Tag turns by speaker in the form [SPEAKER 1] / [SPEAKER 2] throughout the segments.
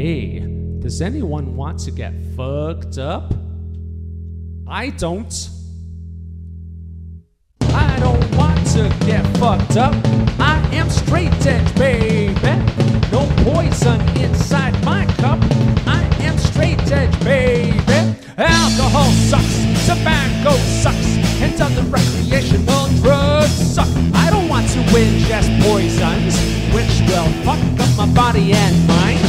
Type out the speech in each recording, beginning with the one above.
[SPEAKER 1] Hey, does anyone want to get fucked up? I don't. I don't want to get fucked up. I am straight edge, baby. No poison inside my cup. I am straight edge, baby. Alcohol sucks, tobacco sucks, and other recreational drugs suck. I don't want to ingest poisons, which will fuck up my body and mind.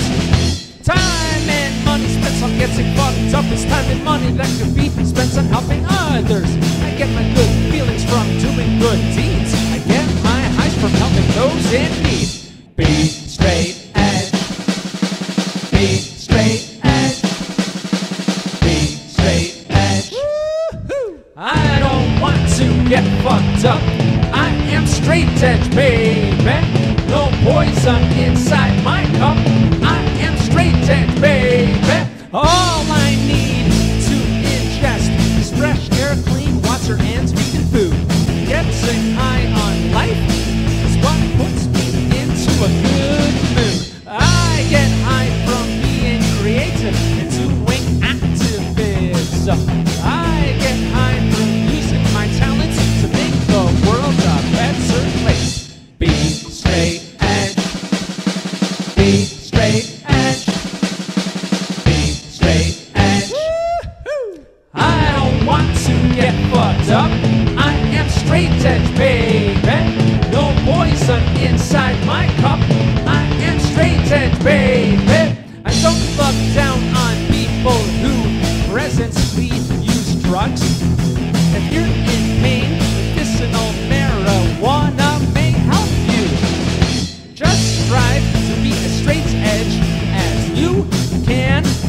[SPEAKER 1] Time and money spent on getting fucked up is time and money that could be spent on helping others. I get my good feelings from doing good deeds. I get my highs from helping those in need. Be straight edge. Be straight edge. Be straight edge. I don't want to get fucked up. I am straight edge, baby. No poison inside High on life am straight edge, baby. No poison inside my cup. I am straight edge, baby. I don't look down on people who presently use drugs. If you're in pain, medicinal marijuana may help you. Just strive to be as straight edge as you can